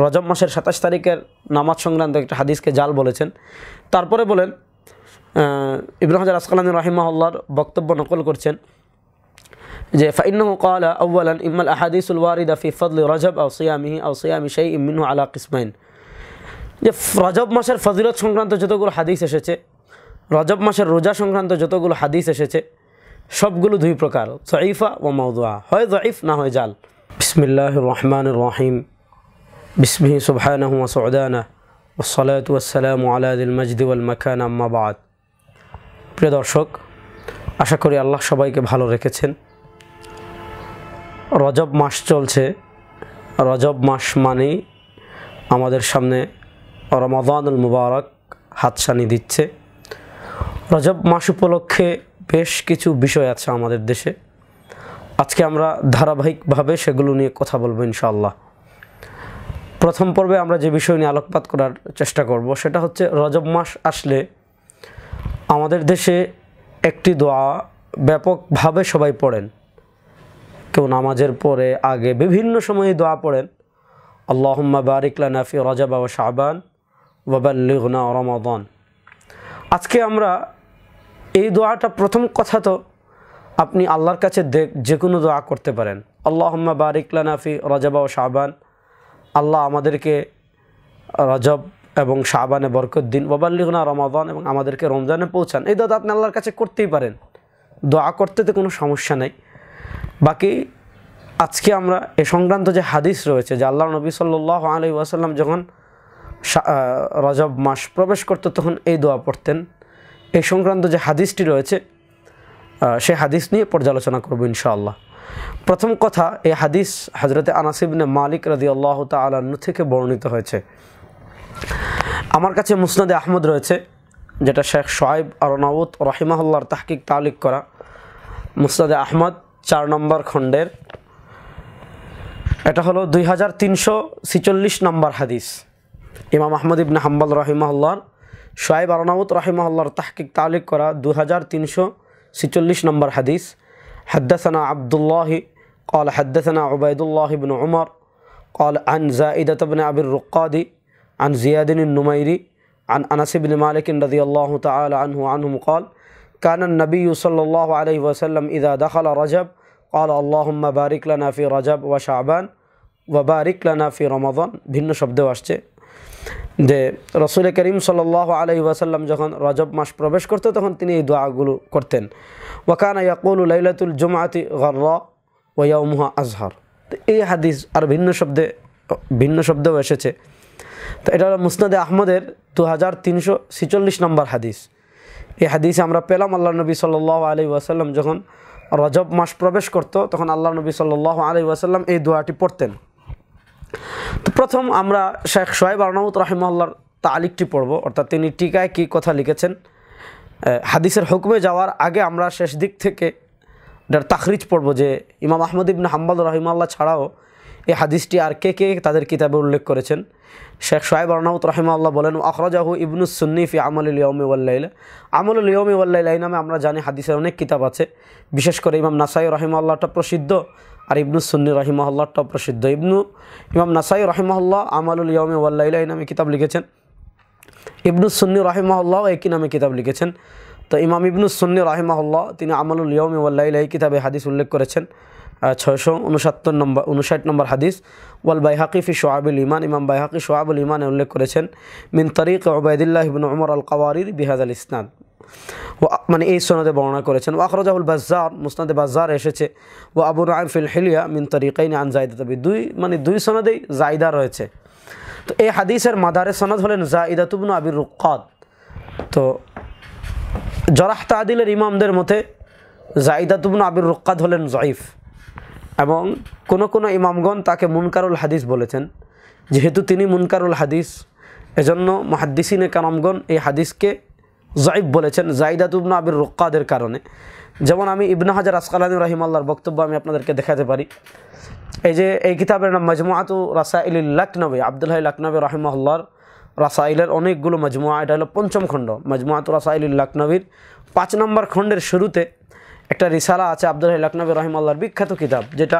রজব মাসের সাতাশ তারিখের নামাজ সংক্রান্ত একটা হাদিসকে জাল বলেছেন। তারপরে বলেন ইব্রাহিম আসকালাম রাহিমাহল্লার বক্তব্য নকল করছেন যে, ফাইন্নহ কালা ইমাল আহাদিস উলওয়ারিদাফি ফি ফদল রজব আউ সিয়ামিহি আউ সিয়ামি শাই আলা কিসমাইন। যে, রজব মাসের ফজিলত সংক্রান্ত যতগুলো হাদিস এসেছে, রজব মাসের রোজা সংক্রান্ত যতগুলো হাদিস এসেছে, সবগুলো দুই প্রকার, সঈফা ও মৌদুয়া হয় জঈফ না হয় জাল। বিসমিল্লাহ রহমান রহিম। বিসমিহি সুবহানাহু ওয়া সুদানা ওসলাত ওয়াসালামু আলাদিল মজদি ওয়াল মাকান আম্মাবাদ প্রিয় দর্শক, আশা করি আল্লাহ সবাইকে ভালো রেখেছেন। রজব মাস চলছে। রজব মাস মানেই আমাদের সামনে রমাদানুল মুবারক হাতছানি দিচ্ছে। রজব মাস উপলক্ষে বেশ কিছু বিষয় আছে আমাদের দেশে। আজকে আমরা ধারাবাহিকভাবে সেগুলো নিয়ে কথা বলব ইনশাআল্লাহ। প্রথম পর্বে আমরা যে বিষয় নিয়ে আলোকপাত করার চেষ্টা করব, সেটা হচ্ছে রজব মাস আসলে আমাদের দেশে একটি দোয়া ব্যাপকভাবে সবাই পড়েন। কেউ নামাজের পরে, আগে বিভিন্ন সময়ে দোয়া পড়েন। আল্লাহম্মা বারিকলা নাফি রজাবা ও শাহবান ওবাল্লিগনা রমাদান। আজকে আমরা এই দোয়াটা প্রথম কথা তো আপনি আল্লাহর কাছে দেখ যে কোনো দোয়া করতে পারেন। আল্লাহম্মা বারিকলা নাফি রজাবা ও শাহবান আল্লাহ আমাদেরকে রজব এবং শাহবানে বরকত দিন। ওবাল্লিগনা রমাদান এবং আমাদেরকে রমজানে পৌঁছান। এই দোয়া আপনি আল্লাহর কাছে করতেই পারেন। দোয়া করতে তো কোনো সমস্যা নেই। বাকি আজকে আমরা এ সংক্রান্ত যে হাদিস রয়েছে, যে আল্লাহ নবী সাল্লাহ আলি ওয়াসাল্লাম যখন রজব মাস প্রবেশ করতো, তখন এই দোয়া পড়তেন। এই সংক্রান্ত যে হাদিসটি রয়েছে সে হাদিস নিয়ে পর্যালোচনা করব ইনশাআল্লাহ। প্রথম কথা, এই হাদিস হজরতে আনাসিবনে মালিক রাদি আল্লাহ তালু থেকে বর্ণিত হয়েছে। আমার কাছে মুসনাদে আহমদ রয়েছে, যেটা শেখ সোয়াইব আরনাউত রহিমাহুল্লার তাহকিক তালিক করা। মুসনাদে আহমদ, চার নম্বর খণ্ডের। এটা হলো দুই হাজার তিনশো ছিচল্লিশ নম্বর হাদিস। ইমাম আহমদ ইবনে হাম্বাল রহিমাহুল্লার সোয়াইব আরনাউত রহিমাহুল্লার তাহকিক তালিক করা দু হাজার তিনশো ছিচল্লিশ নম্বর হাদিস। حدثنا عبد الله قال حدثنا عبيد الله بن عمر قال عن زائدة بن أبي الرقاد عن زياد النميري عن أنس بن مالك رضي الله تعالى عنه عنهم قال كان النبي صلى الله عليه وسلم إذا دخل رجب قال اللهم بارك لنا في رجب وشعبان وبارك لنا في رمضان ভিন্ন শব্দেও আসছে যে রসুল করিম সাল্লাহ আলহি ওয়াসাল্লাম যখন রজব মাস প্রবেশ করতো, তখন তিনি এই দোয়াগুলো করতেন। ওয়াকানা ইয়াকুল লাইলাতুল জুমাতি গর্রা ওয়াউমুহা আজহার। তো এই হাদিস আর ভিন্ন শব্দে, ভিন্ন শব্দেও এসেছে। তো এটা হলো মুসনাদে আহমদের দু হাজার তিনশো ছিচল্লিশ নম্বর হাদিস। এই হাদিসে আমরা পেলাম আল্লাহ নবী সাল্লাহ আলি ওয়াসাল্লাম যখন রজব মাস প্রবেশ করতো, তখন আল্লাহ নবী সাল্লাহ আলি ওয়াসাল্লাম এই দোয়াটি পড়তেন। তো প্রথম আমরা শেখ সোহেব আরনাউত রাহিমাল্লার তালিকটি পড়ব। অর্থাৎ তিনি টিকায় কী কথা লিখেছেন? হাদিসের হুকুমে যাওয়ার আগে আমরা শেষ দিক থেকে এটার তাখরিজ পড়ব যে ইমাম আহমদ ইবনে হাম্বাল রহিমাল্লাহ ছাড়াও এই হাদিসটি আর কে কে তাদের কিতাবে উল্লেখ করেছেন। শেখ সোহেব আরনাউত রহিমাল্লাহ বলেন, আখরাজাহু ইবনুস সুন্নি ফি আমল ইয়মি ওয়াল্লাইল আমল ইয়মি ওয়াল্লাইল নামে আমরা জানি হাদিসের অনেক কিতাব আছে। বিশেষ করে ইমাম নাসাই রহিমাল্লাহটা প্রসিদ্ধ। আর ইবনু সুন্নি রহিমাল্লাহটাও প্রসিদ্ধ। ইবনু, ইমাম নাসাই রহিমাল্লাহ আমালুল ইয়মি ওয়াল্লাইল এই নামে কিতাব লিখেছেন। ইবনু সুন্নি রাহিমাহুল্লাহ একই নামে কিতাব লিখেছেন। তো ইমাম ইবনু সুন্নি রাহিমাহুল্লাহ, তিনি আমলুল ইয়মি ওয়াল্লাইল এই কিতাবে হাদিস উল্লেখ করেছেন ছয়শো উনসত্তর নম্বর, উনষাট নম্বর হাদিস। ওয়াল বাইহাকি ফি সোয়াবুল ইমান ইমাম বাইহাকি সোয়াবুল ইমানে উল্লেখ করেছেন, মিন তরিক ওবায়দুল্লাহ ইবনু উমর আল কাওয়ারির বিহাজ আল ইসনাদ। মানে এই সনদে বর্ণনা করেছেন। ও আখরজাহুল বাজ্জার মুসনাদে বাজ্জার এসেছে। ও আবু রাইম ফিল হিলিয়া মিন তরিকাইন আন জাইদা তবে দুই মানে দুই সনদেই জায়দা রয়েছে। তো এই হাদিসের মাদারে সনদ হলেন জাইদা তুবনু আবির রুকাদ তো জরাহ তাদিলের ইমামদের মতে জাইদা তুবনু আবির রুকাদ হলেন জয়ীফ এবং কোনো কোনো ইমামগণ তাকে মুনকারুল হাদিস বলেছেন। যেহেতু তিনি মুনকারুল হাদিস, এজন্য মহাদ্দিসিনে কারামগণ এই হাদিসকে জয়ীফ বলেছেন জাইদা তুবনু আবির রুকাদের কারণে। যেমন আমি ইবনা হাজার আসকালানি রহিমাল্লাহর বক্তব্য আমি আপনাদেরকে দেখাতে পারি। এই যে এই কিতাবের নাম মজমুআতু রাসাইল লাকনবী, আবদুল্লাহ লাকনবী রহিমাল্লাহর রাসাইলের অনেকগুলো মজমুয়া এটা হলো পঞ্চম খণ্ড। মজমুআতু রাসাইল লাকনবীর পাঁচ নম্বর খণ্ডের শুরুতে একটা রিসালা আছে আব্দুল লাকনবী রহিমাল্লাহর বিখ্যাত কিতাব, যেটা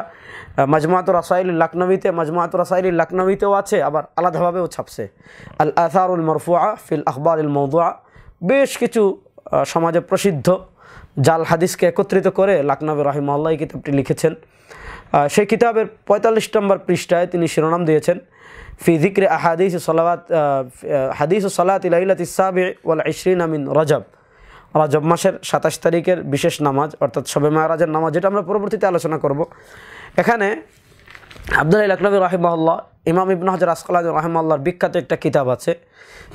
মাজমাত রাসাইল লাকনবীতে মাজমাত রাসাইল লাকনবীতেও আছে, আবার আলাদাভাবেও ছাপছে। আল আসারুল মরফুয়া ফিল আখবর ইল মৌদুয়া বেশ কিছু সমাজে প্রসিদ্ধ জাল হাদিসকে একত্রিত করে লাকনবী রহিমাল্লাহ এই কিতাবটি লিখেছেন। সেই কিতাবের পঁয়তাল্লিশ নম্বর পৃষ্ঠায় তিনি শিরোনাম দিয়েছেন, ফি জিক্রে আহাদিস সলাওয়াত হাদিস সলাত ইলাইলাত ইসাবে ওয়াল ইশরিন আমিন রজব। রজব মাসের সাতাশ তারিখের বিশেষ নামাজ, অর্থাৎ শবে মারাজের নামাজ, যেটা আমরা পরবর্তীতে আলোচনা করব। এখানে আব্দুল লাকনবী রাহিমাল্লাহ ইমাম ইবন হাজার আসকালাদ রাহিমাল্লাহর বিখ্যাত একটা কিতাব আছে।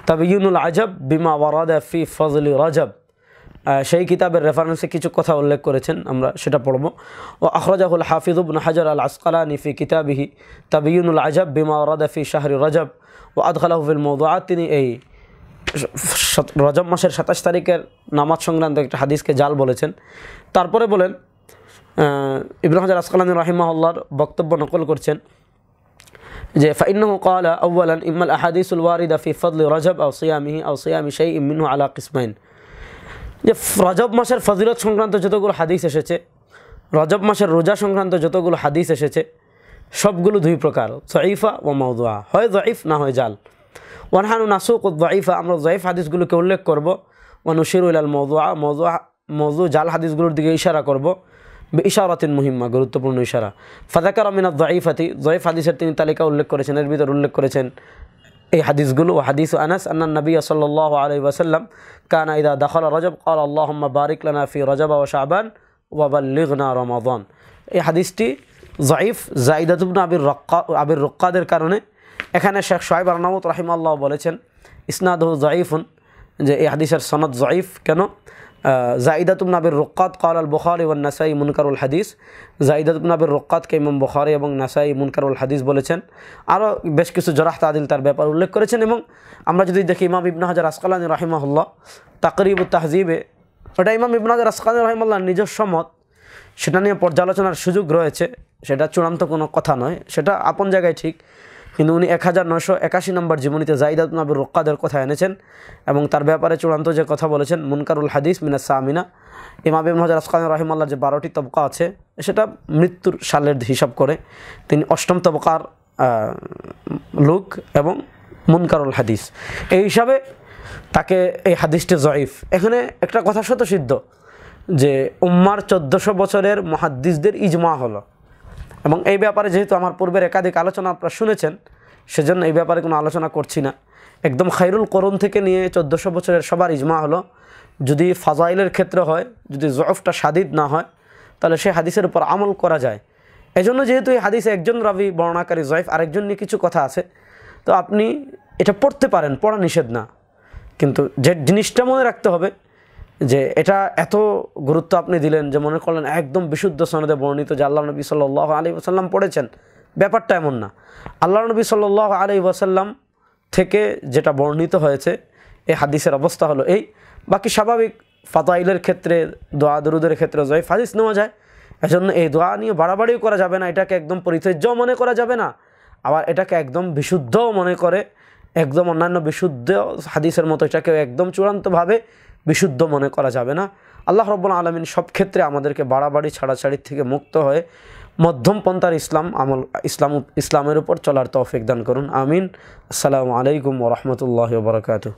তবে ইউনুল আজব বিমা ওয়ারাদা ফি ফজলি রজব। সেই কিতাবের রেফারেন্সে কিছু কথা উল্লেখ করেছেন, আমরা সেটা পড়ব। ও আখরাজাহুল হাফিজুবন হাজার আল আসকালানি ফি কিতাবিহি তাবিউনুল আজব বিমা ওরাদা ফি শাহরি রজব। ও আদখালাহুফিল মৌদুআত, তিনি এই রজব মাসের সাতাশ তারিখের নামাজ সংক্রান্ত একটা হাদিসকে জাল বলেছেন। তারপরে বলেন ইব্রাহিম আসকালানি রাহিমাহুল্লাহর বক্তব্য নকল করছেন যে, ফাইন্নাহু ক্বালা আউয়ালান ইম্মাল আহাদিসুল ওয়ারিদা ফি ফদলি রজব আও সিয়ামিহি আও সিয়ামি মিনহু আলা কিসমাইন। যে, রজব মাসের ফজিলত সংক্রান্ত যতগুলো হাদিস এসেছে, রজব মাসের রোজা সংক্রান্ত যতগুলো হাদিস এসেছে, সবগুলো দুই প্রকার জয়ীফা ও মৌদুয়া হয় জয়ীফ না হয় জাল। ওয়ানহানু নাসুক ও জয়ীফা আমরা জয়ীফ হাদিসগুলোকে উল্লেখ করব। ওয়ানুশির ইলাল মৌদুয়া মৌদুয়া মৌদু জাল হাদিসগুলোর দিকে ইশারা করব। ইশারাতিন মুহিম্মা, গুরুত্বপূর্ণ ইশারা। ফাদাকার আমিনা জয়ফাতি জয়েফ হাদিসের তিনি তালিকা উল্লেখ করেছেন, এর ভিতর উল্লেখ করেছেন এই হাদিসগুলো হাদিস আনাস আন্না নবী সাল্লাহ আলী ওয়াসাল্লাম কানা ইদা দখল রজব কল আল্লাহম্মা বারিক লানা ফি রজবা ও শাহবান ওয়াবাল্লিগনা রমাদন। এই হাদিসটি জয়ীফ জাইদাতুবনা আবির রক্কা, আবির রক্কাদের কারণে। এখানে শেখ সোহেব রাহিম আল্লাহ বলেছেন ইসনাদ জয়ীফুন যে এই হাদিসের সনদ জয়ীফ কেন? জাইদাতুম নাবির রোকাত কাল আল বুখারি এবং নাসাই মুনকারুল হাদিস। জাইদাতুম নাবির রোকাতকে ইমাম বুখারি এবং নাসাই মুনকারুল হাদিস বলেছেন। আরও বেশ কিছু জরাহত আদিল তার ব্যাপার উল্লেখ করেছেন এবং আমরা যদি দেখি ইমাম ইবনা হাজার আসকালানি রাহিমাহুল্লাহ, তাকরিব তাহজিবে, ওটা ইমাম ইবনা হাজার আসকালানি রহিমাল্লাহ নিজস্ব মত। সেটা নিয়ে পর্যালোচনার সুযোগ রয়েছে, সেটা চূড়ান্ত কোনো কথা নয়, সেটা আপন জায়গায় ঠিক। কিন্তু উনি এক হাজার নশো একাশি নম্বর জীবনীতে জাইদাত নাবির রক্কাদের কথা এনেছেন এবং তার ব্যাপারে চূড়ান্ত যে কথা বলেছেন মুনকারুল হাদিস মিনা সামিনা। ইমাম ইবন হাজার আসকান রহিমাল্লার যে বারোটি তবকা আছে, সেটা মৃত্যুর সালের হিসাব করে। তিনি অষ্টম তবকার লোক এবং মুনকারুল হাদিস। এই হিসাবে তাকে এই হাদিসটি জয়ীফ। এখানে একটা কথা শত সিদ্ধ যে উম্মার চোদ্দোশো বছরের মহাদ্দিসদের ইজমা হলো। এবং এই ব্যাপারে যেহেতু আমার পূর্বের একাধিক আলোচনা আপনারা শুনেছেন, সেজন্য এই ব্যাপারে কোনো আলোচনা করছি না। একদম খাইরুল করুন থেকে নিয়ে চোদ্দোশো বছরের সবার ইজমা হলো, যদি ফাজাইলের ক্ষেত্রে হয়, যদি জয়ফটা সাদিদ না হয়, তাহলে সেই হাদিসের উপর আমল করা যায়। এজন্য যেহেতু এই হাদিসে একজন রাবি বর্ণাকারী জয়ফ আরেকজন নিয়ে কিছু কথা আছে, তো আপনি এটা পড়তে পারেন, পড়া নিষেধ না। কিন্তু যে জিনিসটা মনে রাখতে হবে যে এটা এত গুরুত্ব আপনি দিলেন যে মনে করলেন একদম বিশুদ্ধ সনদে বর্ণিত যে আল্লাহ নবী সাল্লাহ আলী ওসাল্লাম পড়েছেন। ব্যাপারটা এমন না। আল্লাহ নবী সাল্লাহ আলী ওসাল্লাম থেকে যেটা বর্ণিত হয়েছে, এই হাদিসের অবস্থা হলো এই। বাকি স্বাভাবিক ফাতাইলের ক্ষেত্রে, দোয়া দরুদের ক্ষেত্রে জয় হাদিস নেওয়া যায়, এজন্য এই দোয়া নিয়ে বাড়াবাড়িও করা যাবে না, এটাকে একদম পরিচর্যাও মনে করা যাবে না, আবার এটাকে একদম বিশুদ্ধও মনে করে, একদম অন্যান্য বিশুদ্ধ হাদিসের মতো এটাকে একদম চূড়ান্তভাবে বিশুদ্ধ মনে করা যাবে না। আল্লাহ রব্বুল আলমিন সব ক্ষেত্রে আমাদেরকে বাড়াবাড়ি ছাড়াছাড়ির থেকে মুক্ত হয়ে মধ্যম পন্থার ইসলাম আমল, ইসলাম, ইসলামের উপর চলার তৌফিক দান করুন। আমিন। আসসালামু আলাইকুম ওরহমতুল্লাহ বরকাতু